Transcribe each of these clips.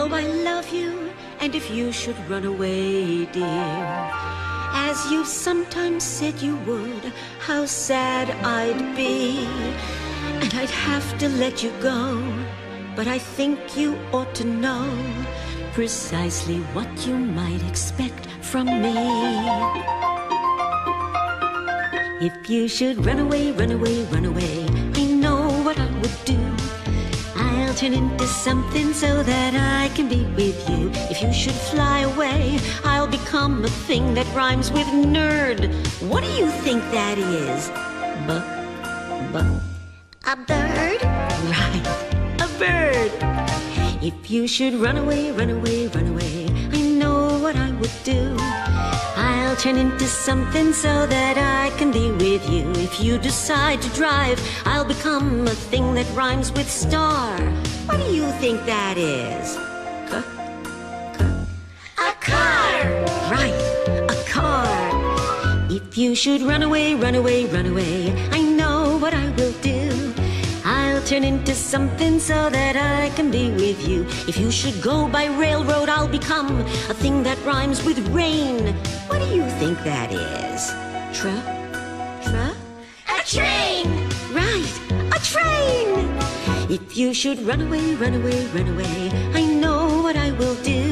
Oh, I love you, and if you should run away, dear, as you sometimes said you would, how sad I'd be. And I'd have to let you go, but I think you ought to know precisely what you might expect from me. If you should run away, run away, run away, I know what I would do. Turn into something so that I can be with you. If you should fly away, I'll become a thing that rhymes with nerd. What do you think that is? Bu, bu, a bird? Right, a bird. If you should run away, run away, run away, what I would do. I'll turn into something so that I can be with you. If you decide to drive, I'll become a thing that rhymes with star. What do you think that is? A car! Right, a car. If you should run away, run away, run away, I know what I will do. I'll turn into something so that I can be with you. If you should go by railroad, become a thing that rhymes with rain. What do you think that is? Tra? Tra? A train! Right, a train! If you should run away, run away, run away, I know what I will do.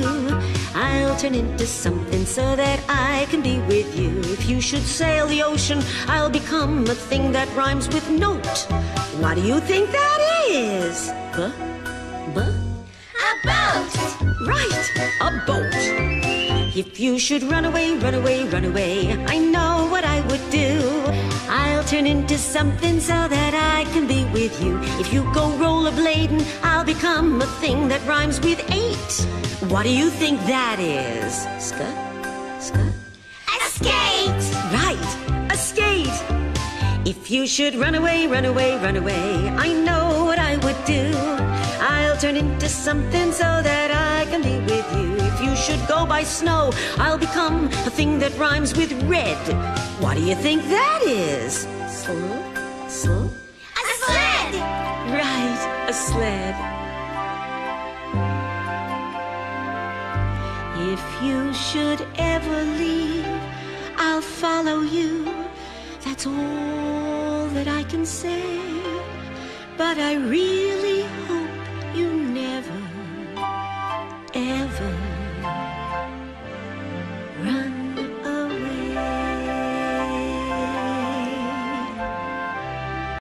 I'll turn into something so that I can be with you. If you should sail the ocean, I'll become a thing that rhymes with note. What do you think that is? Buh? Buh? Boat! Right, a boat. If you should run away, run away, run away, I know what I would do. I'll turn into something so that I can be with you. If you go rollerblading, I'll become a thing that rhymes with eight. What do you think that is? Ska? Ska? A skate! Right, a skate. If you should run away, run away, run away, I know what I would do. I'll turn into something so that I can be with you. If you should go by snow, I'll become a thing that rhymes with red. What do you think that is? Sl, sl, A sled! right, a sled. If you should ever leave, I'll follow you. That's all that I can say. But I really